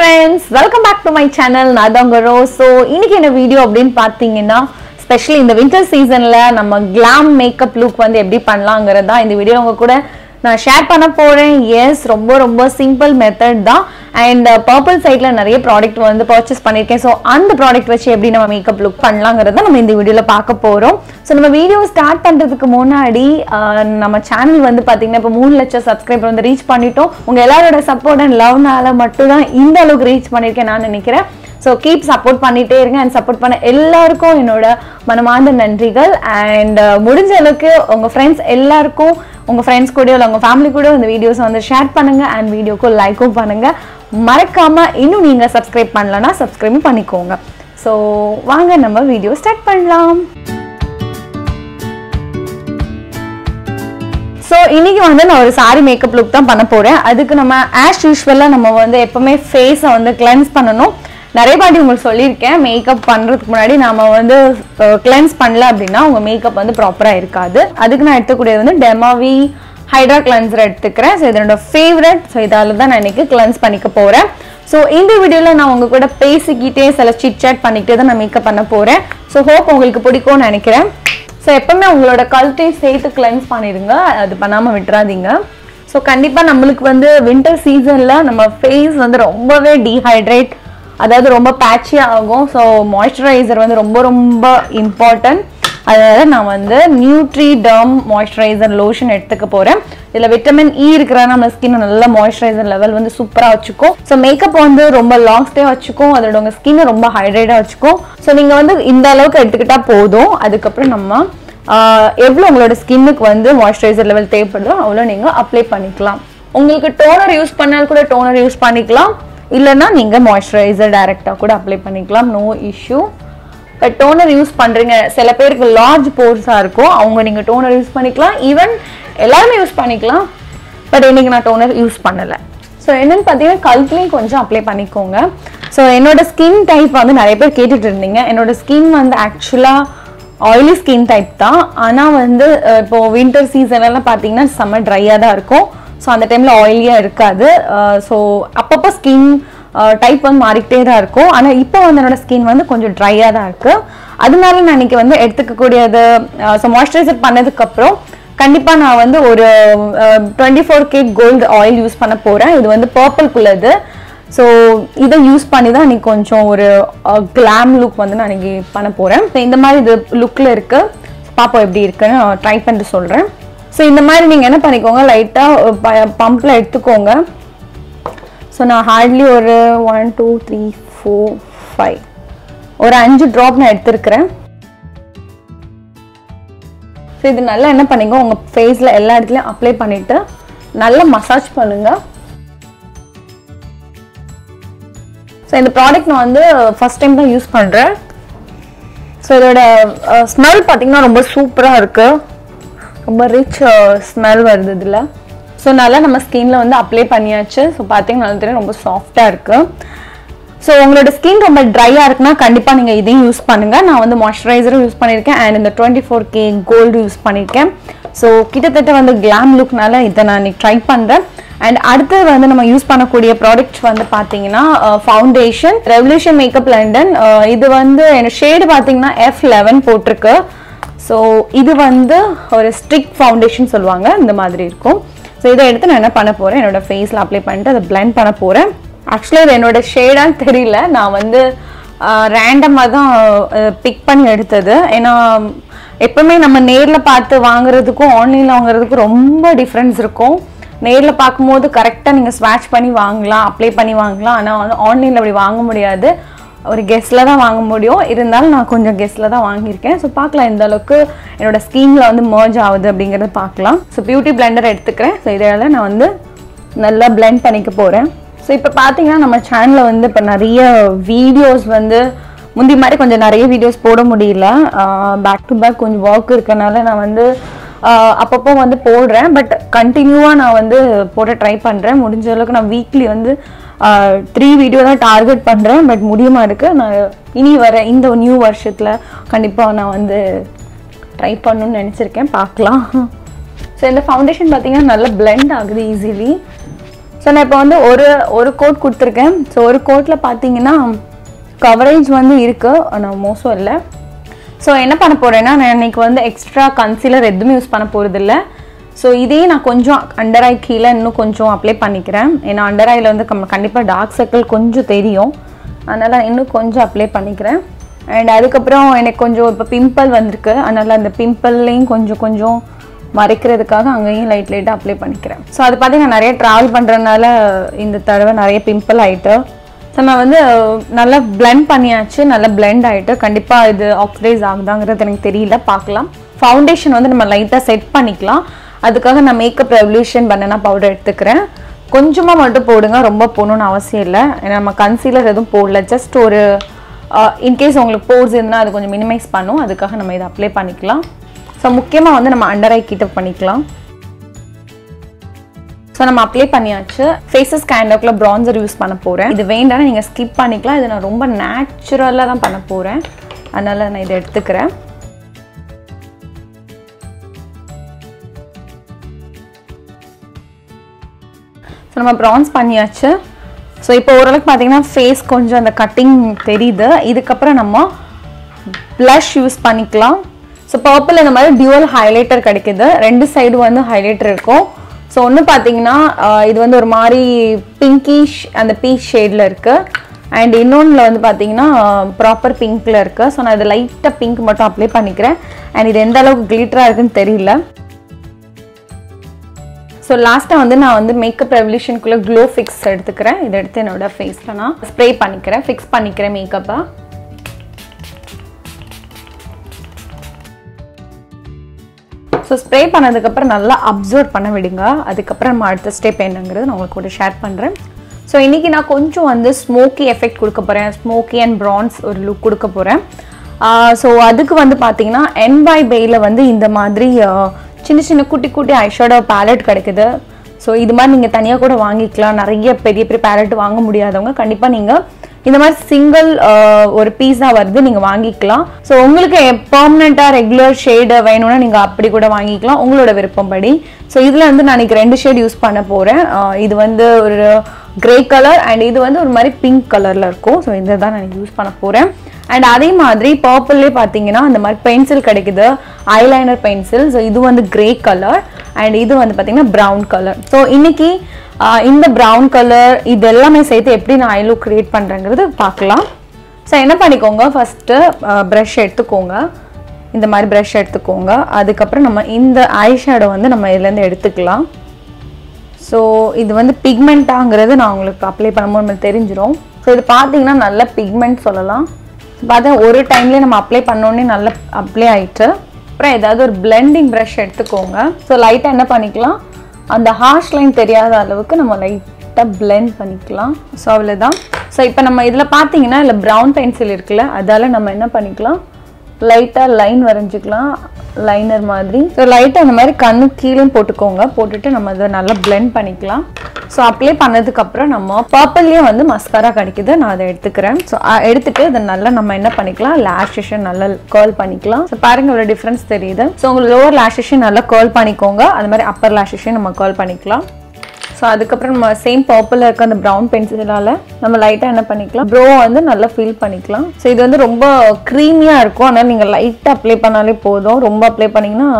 Friends welcome back to my channel நான் தான் உங்க ரோஸ் ஸோ இன்னைக்கு என்ன வீடியோ அப்படின்னு பார்த்தீங்கன்னா ஸ்பெஷலி இந்த வின்டர் சீசன்ல நம்ம கிளாம் மேக்கப் லுக் வந்து எப்படி பண்ணலாங்கிறது தான் இந்த வீடியோ அவங்க கூட நான் ஷேர் பண்ண போகிறேன் எஸ் ரொம்ப ரொம்ப சிம்பிள் மெத்தட் தான். அண்ட் பர்பிள் சைடில் நிறைய ப்ராடக்ட் வந்து பர்ச்சேஸ் பண்ணியிருக்கேன் ஸோ அந்த ப்ராடக்ட் வச்சு எப்படி நம்ம மேக்கப் லுக் பண்ணலாங்கிறத நம்ம இந்த வீடியோவில் பார்க்க போகிறோம் ஸோ நம்ம வீடியோ ஸ்டார்ட் பண்ணுறதுக்கு முன்னாடி uh, நம்ம சேனல் வந்து பார்த்தீங்கன்னா இப்போ மூணு லட்சம் சப்ஸ்கிரைபர் வந்து ரீச் பண்ணிட்டோம். உங்கள் எல்லாரோட சப்போர்ட் அண்ட் லவ்னால மட்டும் தான் இந்த அளவுக்கு ரீச் பண்ணியிருக்கேன் நான் நினைக்கிறேன். ஸோ கீப் சப்போர்ட் பண்ணிகிட்டே இருங்க. அண்ட் சப்போர்ட் பண்ண எல்லாருக்கும் என்னோட மனமார்ந்த நன்றிகள். அண்ட் uh, முடிஞ்ச அளவுக்கு உங்கள் ஃப்ரெண்ட்ஸ் எல்லாருக்கும் உங்கள் ஃப்ரெண்ட்ஸ் கூட இல்லை உங்கள் ஃபேமிலி கூட இந்த வீடியோஸை வந்து ஷேர் பண்ணுங்க அண்ட் வீடியோக்கும் லைக்கும் பண்ணுங்க. மறக்காம இன்னும் நீங்கள் சப்ஸ்கிரைப் பண்ணலன்னா சப்ஸ்கிரைபும் பண்ணிக்கோங்க. ஸோ வாங்க நம்ம வீடியோ ஸ்டார்ட் பண்ணலாம். ஸோ இன்னைக்கு வந்து நான் ஒரு சாரி மேக்கப் லுக் தான் பண்ண போறேன். அதுக்கு நம்ம ஆஸ் யூஸ்வலாக நம்ம வந்து எப்போவுமே ஃபேஸை வந்து கிளென்ஸ் பண்ணணும். நிறைய பாட்டி உங்களுக்கு சொல்லியிருக்கேன் மேக்கப் பண்ணுறதுக்கு முன்னாடி நம்ம வந்து கிளென்ஸ் பண்ணல அப்படின்னா உங்கள் மேக்கப் வந்து ப்ராப்பராக இருக்காது. அதுக்கு நான் எடுத்துக்கூடியது வந்து டெமாவி ஹைட்ரா கிளென்சர் எடுத்துக்கிறேன். ஸோ இதனோட ஃபேவரட் ஸோ இதால் தான் நான் இன்றைக்கி கிளென்ஸ் பண்ணிக்க போகிறேன் ஸோ இந்த வீடியோவில் நான் உங்க கூட பேசிக்கிட்டே சில சிட் சேட் பண்ணிக்கிட்டே தான் நான் மேக்கப் பண்ண போகிறேன் ஸோ ஹோப் உங்களுக்கு பிடிக்கும்னு நினைக்கிறேன். ஸோ எப்பவுமே உங்களோட கழுத்தையும் சேர்த்து கிளென்ஸ் பண்ணிடுங்க. அது பண்ணாமல் விட்டுறாதீங்க. ஸோ கண்டிப்பாக நம்மளுக்கு வந்து வின்டர் சீசனில் நம்ம ஃபேஸ் வந்து ரொம்பவே டீஹைட்ரேட் அதாவது ரொம்ப பேட்சியாக ஆகும். ஸோ மாய்ஸ்சரைசர் வந்து ரொம்ப ரொம்ப இம்பார்ட்டன்ட் அதனால நான் வந்து நியூட்ரி டர்ம் மாய்ஸ்சரைசர் லோஷன் எடுத்துக்க போகிறேன் இதில் விட்டமின் இ e இருக்கிற நம்ம ஸ்கின் நல்ல மாய்ஸ்சரைசர் லெவல் வந்து சூப்பராக வச்சுக்கும். ஸோ மேக்கப் வந்து ரொம்ப லாங் ஸ்டே வச்சுக்கும். அதோட உங்கள் ஸ்கின்னை ரொம்ப ஹைட்ரேட்டாக வச்சுக்கும். ஸோ நீங்கள் வந்து இந்த அளவுக்கு எடுத்துக்கிட்டா போதும். அதுக்கப்புறம் நம்ம எவ்வளோ உங்களோட ஸ்கின்னுக்கு வந்து மாய்ஸ்சரைசர் லெவல் தேவைப்படுதோ அவ்வளோ நீங்கள் அப்ளை பண்ணிக்கலாம். உங்களுக்கு டோனர் யூஸ் பண்ணால் கூட டோனர் யூஸ் பண்ணிக்கலாம். இல்லைன்னா நீங்கள் மாய்ஸ்சரைசர் டைரெக்டாக கூட அப்ளை பண்ணிக்கலாம். நோ இஷ்யூ இப்போ டோனர் யூஸ் பண்ணுறீங்க சில பேருக்கு லார்ஜ் போர்ஸாக இருக்கும். அவங்க நீங்கள் டோனர் யூஸ் பண்ணிக்கலாம். ஈவன் எல்லாருமே யூஸ் பண்ணிக்கலாம். பட் இன்றைக்கி நான் டோனர் யூஸ் பண்ணலை. ஸோ என்னென்னு பார்த்தீங்கன்னா கழுத்துலையும் கொஞ்சம் அப்ளை பண்ணிக்கோங்க. ஸோ என்னோடய ஸ்கின் டைப் வந்து நிறைய பேர் கேட்டுட்டு இருந்தீங்க. என்னோடய ஸ்கின் வந்து ஆக்சுவலாக ஆயிலி ஸ்கின் டைப் தான். ஆனால் வந்து இப்போது வின்டர் சீசன் எல்லாம் பார்த்தீங்கன்னா செம்ம ட்ரையாக தான் இருக்கும். ஸோ அந்த டைமில் ஆயிலியாக இருக்காது. ஸோ அப்பப்போ ஸ்கின் டைப் வந்து மாறிக்கிட்டே தான் இருக்கும். ஆனால் இப்போ வந்து என்னோடய ஸ்கின் வந்து கொஞ்சம் ட்ரையாக தான் இருக்குது அதனால நான் இன்னைக்கு வந்து எடுத்துக்கக்கூடியது ஸோ மாய்ஸ்சரைசர் பண்ணதுக்கப்புறம் கண்டிப்பாக நான் வந்து ஒரு twenty four K gold oil use பண்ண போகிறேன் இது வந்து பர்பிள்குள்ளது ஸோ இதை யூஸ் பண்ணி தான் இன்னைக்கு கொஞ்சம் ஒரு கிளாம் லுக் வந்து நான் இன்றைக்கி பண்ண போகிறேன் ஸோ இந்த மாதிரி இது லுக்கில் இருக்குது பாப்போம் எப்படி இருக்குன்னு ட்ரை பண்ணிட்டு சொல்கிறேன் ஸோ இந்த மாதிரி நீங்கள் என்ன பண்ணிக்கோங்க? லைட்டாக பம்பில் எடுத்துக்கோங்க. ஸோ நான் ஹார்ட்லி ஒரு one two three four five ஒரு அஞ்சு ட்ராப் நான் எடுத்துருக்குறேன். ஸோ இது நல்லா என்ன பண்ணிக்கோ உங்கள் ஃபேஸில் எல்லா இடத்துலையும் அப்ளை பண்ணிவிட்டு நல்லா மசாஜ் பண்ணுங்கள் ஸோ இந்த ப்ராடக்ட் நான் வந்து ஃபர்ஸ்ட் டைம் தான் யூஸ் பண்ணுறேன் ஸோ இதோட ஸ்மெல் பார்த்தீங்கன்னா ரொம்ப சூப்பராக இருக்குது ரொம்ப ரிச் ஸ்மெல் வருது இதில் ஸோ நல்லா நம்ம ஸ்கின்ல வந்து அப்ளை பண்ணியாச்சு. ஸோ பார்த்தீங்கன்னா நல்லா தெரியும் ரொம்ப சாஃப்டாக இருக்குது ஸோ உங்களோட ஸ்கின் ரொம்ப ட்ரையாக இருக்குன்னா கண்டிப்பாக நீங்கள் இதையும் யூஸ் பண்ணுங்கள் நான் வந்து மாய்ஸ்சரைசரும் யூஸ் பண்ணியிருக்கேன். அண்ட் இந்த twenty four K gold use பண்ணியிருக்கேன். ஸோ கிட்டத்தட்ட வந்து கிளாம் லுக்னால இதை நான் இன்னைக்கு ட்ரை பண்ணுறேன் அண்ட் அடுத்து வந்து நம்ம யூஸ் பண்ணக்கூடிய ப்ராடக்ட்ஸ் வந்து பார்த்தீங்கன்னா ஃபவுண்டேஷன் ரெவல்யூஷன் மேக்கப் லண்டன் இது வந்து என்னோட ஷேடு பார்த்தீங்கன்னா எஃப் லெவன் போட்டிருக்கு. ஸோ இது வந்து ஒரு ஸ்ட்ரிக் ஃபவுண்டேஷன் சொல்லுவாங்க. இந்த மாதிரி இருக்கும். ஸோ இதை எடுத்து நான் என்ன பண்ண போகிறேன் என்னோட ஃபேஸில் அப்ளை பண்ணிட்டு அதை பிளெண்ட் பண்ண போகிறேன் ஆக்சுவலாக இது என்னோட ஷேடான்னு தெரியல. நான் வந்து ரேண்டமாக தான் பிக் பண்ணி எடுத்தது. ஏன்னா எப்பவுமே நம்ம நேரில் பார்த்து வாங்குறதுக்கும் ஆன்லைனில் வாங்குறதுக்கும் ரொம்ப டிஃப்ரென்ஸ் இருக்கும். நேரில் பார்க்கும்போது கரெக்டாக நீங்கள் ஸ்வாட்ச் பண்ணி வாங்கலாம் அப்ளை பண்ணி வாங்கலாம். ஆனால் வந்து ஆன்லைனில் அப்படி வாங்க முடியாது. ஒரு கெஸ்ட்டில் தான் வாங்க முடியும். இருந்தாலும் நான் கொஞ்சம் கெஸ்ட்டில் தான் வாங்கியிருக்கேன். ஸோ பார்க்கலாம் எந்த அளவுக்கு என்னோடய ஸ்கீனில் வந்து மர்ஜ் ஆகுது அப்படிங்கிறத பார்க்கலாம். ஸோ பியூட்டி பிளெண்டர் எடுத்துக்கிறேன். ஸோ இதால் நான் வந்து நல்லா பிளெண்ட் பண்ணிக்க போகிறேன் ஸோ இப்போ பார்த்தீங்கன்னா நம்ம சேனலில் வந்து இப்போ நிறைய வீடியோஸ் வந்து முந்தி மாதிரி கொஞ்சம் நிறைய வீடியோஸ் போட முடியல. பேக் டு பேக் கொஞ்சம் ஒர்க் இருக்கனால நான் வந்து அப்பப்போ வந்து போடுறேன். பட் கண்டினியூவாக நான் வந்து போட ட்ரை பண்ணுறேன் முடிஞ்ச அளவுக்கு நான் வீக்லி வந்து த்ரீ வீடியோ தான் டார்கெட் பண்ணுறேன் பட் முடியுமா இருக்குது நான் இனி வர இந்த நியூ வருஷத்தில் கண்டிப்பாக நான் வந்து ட்ரை பண்ணணும்னு நினச்சிருக்கேன். பார்க்கலாம். ஸோ இந்த ஃபவுண்டேஷன் பார்த்தீங்கன்னா நல்லா பிளெண்ட் ஆகுது ஈஸிலி ஸோ நான் இப்போ வந்து ஒரு ஒரு கோட் கொடுத்துருக்கேன். ஸோ ஒரு கோட்டில் பார்த்தீங்கன்னா கவரேஜ் வந்து இருக்குது ஆனால் மோசம் இல்லை. ஸோ என்ன பண்ண போகிறேன்னா நான் இன்னைக்கு வந்து எக்ஸ்ட்ரா கன்சீலர் எதுவுமே யூஸ் பண்ண போகிறதில்ல ஸோ இதே நான் கொஞ்சம் அண்டர் ஐ கீழே இன்னும் கொஞ்சம் அப்ளை பண்ணிக்கிறேன். ஏன்னா அண்டர் ஐயில் வந்து கண்டிப்பாக டார்க் சர்க்கிள் கொஞ்சம் தெரியும். அதனால் இன்னும் கொஞ்சம் அப்ளை பண்ணிக்கிறேன். அண்ட் அதுக்கப்புறம் எனக்கு கொஞ்சம் இப்போ பிம்பிள் வந்திருக்கு. அதனால் அந்த பிம்பிள்லேயும் கொஞ்சம் கொஞ்சம் மறைக்கிறதுக்காக அங்கேயும் லைட் லைட்டாக அப்ளை பண்ணிக்கிறேன். ஸோ அது பார்த்தீங்கன்னா நிறைய ட்ராவல் பண்ணுறதுனால இந்த தடவை நிறைய பிம்பிள் ஆகிட்டு ஸோ நான் வந்து நல்லா பிளெண்ட் பண்ணியாச்சு. நல்லா பிளெண்ட் ஆகிட்டு கண்டிப்பாக இது ஆக்சிடைஸ் ஆகுதாங்கிறது எனக்கு தெரியல. பார்க்கலாம். ஃபவுண்டேஷன் வந்து நம்ம லைட்டாக செட் பண்ணிக்கலாம். அதுக்காக நான் மேக்கப் ரெவல்யூஷன் பண்ணனா பவுடர் எடுத்துக்கிறேன். கொஞ்சமாக மட்டும் போடுங்க ரொம்ப போடணும்னு அவசியம் இல்லை. ஏன்னா நம்ம கன்சீலர் எதுவும் போடல. ஜஸ்ட் ஒரு இன்கேஸ் உங்களுக்கு போர்ஸ் இருந்தால் அது கொஞ்சம் மினிமைஸ் பண்ணும். அதுக்காக நம்ம இதை அப்ளை பண்ணிக்கலாம். ஸோ முக்கியமாக வந்து நம்ம அண்டர் ஐ கிட்ட பண்ணிக்கலாம். ஸோ நம்ம அப்ளை பண்ணியாச்சு. ஃபேஸஸ் கேண்டோக்கில் ப்ரான்சர் யூஸ் பண்ண போகிறேன் இது வேண்டாம் நீங்கள் ஸ்கிப் பண்ணிக்கலாம். இது நான் ரொம்ப நேச்சுரலாக தான் பண்ண போகிறேன் அதனால் நான் இதை எடுத்துக்கிறேன். நம்ம ப்ரான்ஸ் பண்ணியாச்சு. ஸோ இப்போ ஓரளவுக்கு பார்த்தீங்கன்னா ஃபேஸ் கொஞ்சம் அந்த கட்டிங் தெரியுது. இதுக்கப்புறம் நம்ம ப்ளஷ் யூஸ் பண்ணிக்கலாம். ஸோ பர்பிள் இந்த மாதிரி டியூவல் ஹைலைட்டர் கிடைக்குது. ரெண்டு சைடு வந்து ஹைலைட்டர் இருக்கும். ஸோ ஒன்று பார்த்தீங்கன்னா இது வந்து ஒரு மாதிரி பிங்கிஷ் அந்த பீச் ஷேடில் இருக்குது அண்ட் இன்னொன்றில் வந்து பார்த்தீங்கன்னா ப்ராப்பர் பிங்க்கில் இருக்குது ஸோ நான் இது லைட்டாக பிங்க் மட்டும் அப்ளை பண்ணிக்கிறேன். அண்ட் இது எந்த அளவுக்கு கிளிட்டராக இருக்குன்னு தெரியல. ஸோ லாஸ்ட்டாக வந்து நான் வந்து மேக்கப் ரெவல்யூஷனுக்குள்ளே க்ளோ ஃபிக்ஸ் எடுத்துக்கிறேன். இதை எடுத்து என்னோட ஃபேஸில் நான் ஸ்ப்ரே பண்ணிக்கிறேன். ஃபிக்ஸ் பண்ணிக்கிறேன் மேக்கப்பாக ஸோ ஸ்ப்ரே பண்ணதுக்கப்புறம் நல்லா அப்சர்வ் பண்ண விடுங்க. அதுக்கப்புறம் நம்ம அடுத்த ஸ்டெப் என்னங்கிறது நான் உங்களுக்கு கூட ஷேர் பண்ணுறேன் ஸோ இன்றைக்கி நான் கொஞ்சம் வந்து ஸ்மோக்கி எஃபெக்ட் கொடுக்க போகிறேன் ஸ்மோக்கி அண்ட் ப்ரான்ஸ் ஒரு லுக் கொடுக்க போகிறேன் ஸோ அதுக்கு வந்து பார்த்தீங்கன்னா என்பாய் பேயில் வந்து இந்த மாதிரி சின்ன சின்ன குட்டி குட்டி ஐஷோட பேலட் கிடைக்குது. ஸோ இது மாதிரி நீங்கள் தனியாக கூட வாங்கிக்கலாம். நிறைய பெரிய பெரிய பேலட் வாங்க முடியாதவங்க கண்டிப்பாக நீங்கள் இந்த மாதிரி சிங்கிள் ஒரு பீஸா வருது நீங்கள் வாங்கிக்கலாம். ஸோ உங்களுக்கு பர்மனெண்ட்டாக ரெகுலர் ஷேடு வேணும்னா நீங்கள் அப்படி கூட வாங்கிக்கலாம். உங்களோட விருப்பம்படி ஸோ இதில் வந்து நான் இன்னைக்கு ரெண்டு ஷேட் யூஸ் பண்ண போகிறேன் இது வந்து ஒரு கிரே கலர் அண்ட் இது வந்து ஒரு மாதிரி பிங்க் கலரில் இருக்கும். ஸோ இதை தான் நான் யூஸ் பண்ண போகிறேன் அண்ட் அதே மாதிரி பர்பிள்லேயே பார்த்தீங்கன்னா அந்த மாதிரி பென்சில் கிடைக்குது. ஐலைனர் பென்சில் ஸோ இது வந்து கிரே கலர் அண்ட் இது வந்து பார்த்தீங்கன்னா ப்ரௌன் கலர் ஸோ இன்னைக்கு இந்த ப்ரௌன் கலர் இது எல்லாமே சேர்த்து எப்படி நான் ஐ லுக் க்ரியேட் பண்ணுறேங்கிறது பார்க்கலாம். ஸோ என்ன பண்ணிக்கோங்க? ஃபஸ்ட்டு ப்ரஷ் எடுத்துக்கோங்க. இந்த மாதிரி ப்ரஷ் எடுத்துக்கோங்க. அதுக்கப்புறம் நம்ம இந்த ஐ ஷேடோ வந்து நம்ம இதுலேருந்து எடுத்துக்கலாம். ஸோ இது வந்து பிக்மெண்ட்டாங்கிறது நான் உங்களுக்கு அப்ளை பண்ணும்போது நம்மளுக்கு தெரிஞ்சிடும் ஸோ இது பார்த்தீங்கன்னா நல்ல பிக்மெண்ட் சொல்லலாம். அதை ஒரு டைம்லேயே நம்ம அப்ளை பண்ணோடனே நல்லா அப்ளை ஆயிட்டு அப்புறம் ஏதாவது ஒரு பிளெண்டிங் ப்ரஷ் எடுத்துக்கோங்க. ஸோ லைட்டாக என்ன பண்ணிக்கலாம்? அந்த ஹார்ஷ் லைன் தெரியாத அளவுக்கு நம்ம லைட்டாக பிளெண்ட் பண்ணிக்கலாம். ஸோ அவ்வளோதான் ஸோ இப்போ நம்ம இதில் பார்த்தீங்கன்னா இல்லை ப்ரௌன் பென்சில் இருக்குல்ல அதால் நம்ம என்ன பண்ணிக்கலாம்? லைட்டாக லைன் வரைஞ்சிக்கலாம். லைனர் மாதிரி. ஸோ லைட்டாக அந்த மாதிரி கண்ணு கீழே போட்டுக்கோங்க. போட்டுட்டு நம்ம அதை நல்லா பிளெண்ட் பண்ணிக்கலாம். ஸோ அப்ளை பண்ணதுக்கப்புறம் நம்ம பர்பிள்லேயே வந்து மஸ்காரா கிடைக்குது. நான் அதை எடுத்துக்கிறேன். ஸோ எடுத்துகிட்டு அதை நல்லா நம்ம என்ன பண்ணிக்கலாம்? லேஷேஷன் நல்லா கேர்ள் பண்ணிக்கலாம். ஸோ பாருங்க இவ்வளோ டிஃப்ரென்ஸ் தெரியுது. ஸோ உங்களுக்கு லோவர் லேஷேஷன் நல்லா கேர்ள் பண்ணிக்கோங்க. அது மாதிரி அப்பர் லேஷேஷன் நம்ம கேர்ள் பண்ணிக்கலாம். ஸோ அதுக்கப்புறம் நம்ம சேம் பர்பிளில் இருக்க அந்த ப்ரௌன் பென்சிலால் நம்ம லைட்டாக என்ன பண்ணிக்கலாம்? ப்ரோ வந்து நல்லா ஃபில் பண்ணிக்கலாம். ஸோ இது வந்து ரொம்ப க்ரீமியாக இருக்கும். ஆனால் நீங்கள் லைட்டாக அப்ளை பண்ணாலே போதும். ரொம்ப அப்ளை பண்ணிங்கன்னா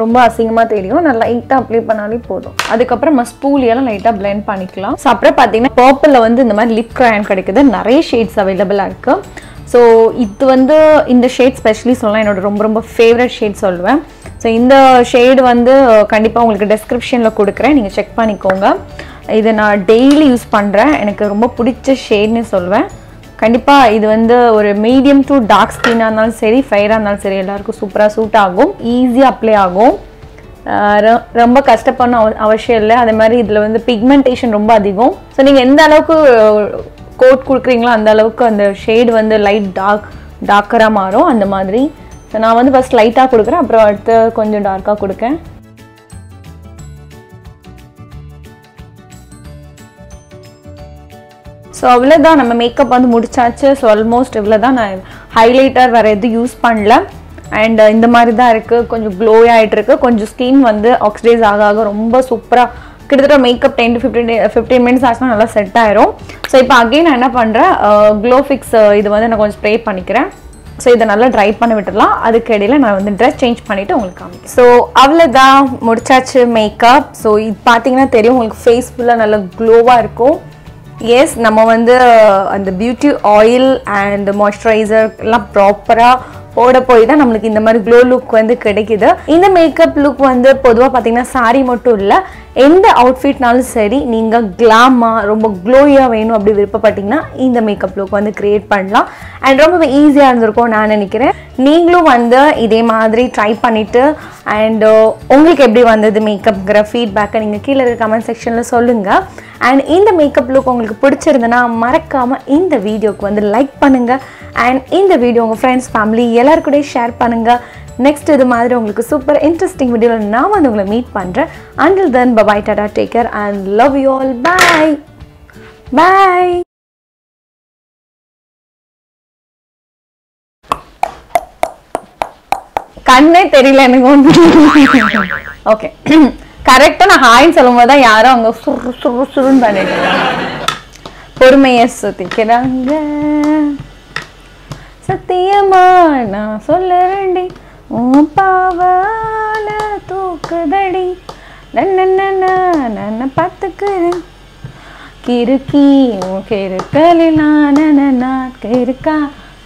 ரொம்ப அசிங்கமாக தெரியும். நான் லைட்டாக அப்ளை பண்ணாலே போதும். அதுக்கப்புறம் நம்ம ஸ்பூலியெல்லாம் லைட்டாக பிளெண்ட் பண்ணிக்கலாம். ஸோ அப்புறம் பார்த்தீங்கன்னா பர்பிளில் வந்து இந்த மாதிரி லிப் க்ரையான் கிடைக்குது. நிறைய ஷேட்ஸ் அவைலபிளாக இருக்குது ஸோ இது வந்து இந்த ஷேட் ஸ்பெஷலி சொல்லலாம். என்னோட ரொம்ப ரொம்ப ஃபேவரட் ஷேட் சொல்லுவேன். ஸோ இந்த ஷேடு வந்து கண்டிப்பாக உங்களுக்கு டெஸ்கிரிப்ஷனில் கொடுக்குறேன். நீங்கள் செக் பண்ணிக்கோங்க. இதை நான் டெய்லி யூஸ் பண்ணுறேன் எனக்கு ரொம்ப பிடிச்ச ஷேட்னு சொல்லுவேன். கண்டிப்பாக இது வந்து ஒரு மீடியம் டு டார்க் ஸ்கின்னாக இருந்தாலும் சரி ஃபயராக இருந்தாலும் சரி எல்லாருக்கும் சூப்பராக சூட் ஆகும். ஈஸியாக அப்ளை ஆகும். ரொம்ப கஷ்டப்படணும் அவ அவசியம் இல்லை. அதே மாதிரி இதில் வந்து பிக்மெண்டேஷன் ரொம்ப அதிகம். ஸோ நீங்கள் எந்த அளவுக்கு கோட் கொடுக்குறீங்களோ அந்த அளவுக்கு அந்த ஷேட் வந்து லைட் டார்க் டார்க்கராக மாறும். அந்த மாதிரி. ஸோ நான் வந்து ஃபஸ்ட் லைட்டாக கொடுக்குறேன். அப்புறம் அடுத்து கொஞ்சம் டார்க்காக கொடுக்கேன். ஸோ அவ்வளோதான் நம்ம மேக்கப் வந்து முடிச்சாச்சு. ஸோ ஆல்மோஸ்ட் இவ்வளோ தான் நான் ஹைலைட்டர் வேறு எதுவும் யூஸ் பண்ணல. அண்ட் இந்த மாதிரி தான் இருக்குது கொஞ்சம் க்ளோயாகிட்டு இருக்குது இருக்கு. கொஞ்சம் ஸ்கின் வந்து ஆக்சிடைஸ் ஆக ஆக ரொம்ப சூப்பராக கிட்டத்தட்ட makeup ten to fifteen fifteen minutes ஆச்சுன்னா நல்லா செட் ஆயிரும். ஸோ இப்போ அகெயின் நான் என்ன பண்ணுறேன் க்ளோ ஃபிக்ஸ் இது வந்து நான் கொஞ்சம் ஸ்ப்ரே பண்ணிக்கிறேன். ஸோ இதை நல்லா ட்ரை பண்ண விட்டுடலாம். அதுக்கு இடையில நான் வந்து ட்ரெஸ் சேஞ்ச் பண்ணிவிட்டு உங்களுக்கு காமிக்கிறேன். ஸோ அவ்வளோதான் முடிச்சாச்சு மேக்கப் ஸோ இது பார்த்தீங்கன்னா தெரியும். உங்களுக்கு ஃபேஸ் ஃபுல்லாக நல்லா க்ளோவாக இருக்கும். எஸ் நம்ம வந்து அந்த பியூட்டி ஆயில் அண்ட் மாய்ஸ்சரைசர் எல்லாம் ப்ராப்பராக போட போய் தான் நம்மளுக்கு இந்த மாதிரி க்ளோ லுக் வந்து கிடைக்குது. இந்த மேக்கப் லுக் வந்து பொதுவாக பார்த்தீங்கன்னா சாரி மட்டும் இல்லை எந்த அவுட்ஃபிட்னாலும் சரி நீங்கள் கிளாமாக ரொம்ப க்ளோயாக வேணும் அப்படி விருப்பப்பட்டீங்கன்னா இந்த மேக்கப் லுக் வந்து க்ரியேட் பண்ணலாம். அண்ட் ரொம்ப ஈஸியாக இருந்திருக்கும் நான் நினைக்கிறேன். நீங்களும் வந்து இதே மாதிரி ட்ரை பண்ணிவிட்டு அண்டு uh, உங்களுக்கு எப்படி வந்தது மேக்கப்ங்கிற ஃபீட்பேக்கை நீங்கள் கீழே இருக்க கமெண்ட் செக்ஷனில் சொல்லுங்கள் அண்ட் இந்த மேக்கப் லுக் உங்களுக்கு பிடிச்சிருந்தனா மறக்காமல் இந்த வீடியோக்கு வந்து லைக் பண்ணுங்கள் அண்ட் இந்த வீடியோ உங்கள் ஃப்ரெண்ட்ஸ் ஃபேமிலி எல்லாரு ஷேர் பண்ணுங்கள் நெக்ஸ்ட் இது மாதிரி உங்களுக்கு சூப்பர் இன்ட்ரெஸ்டிங் வீடியோவில் நான் வந்து உங்களை மீட் பண்ணுறேன் until then bye bye tata take care and love you all bye bye கண்ணே தெரியல எனக்கு ஒன்று ஓகே கரெக்டாக நான் ஹாய்ன்னு சொல்லும்போது தான் யாரும் அங்கே சுரு சுரு சுருன்னு பண்ணிட்டு பொறுமையை சுத்திக்கிறாங்க. சத்தியமா நான் சொல்லுறேன்டி உன் பாவால தூக்குதடி நன்ன பார்த்துக்கிறேன் கிறுக்கி உன் கிறுக்கலில் நான் கிறுக்கா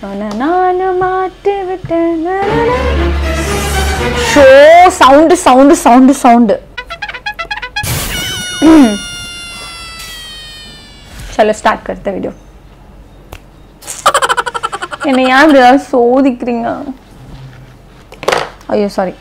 உன்னை நானும் மாற்றி விட்டேன் show sound sound sound sound चलो स्टार्ट करते वीडियो என்னை ஏன் இப்படி ஏதாவது சோதிக்கிறீங்க ஐயோ சாரி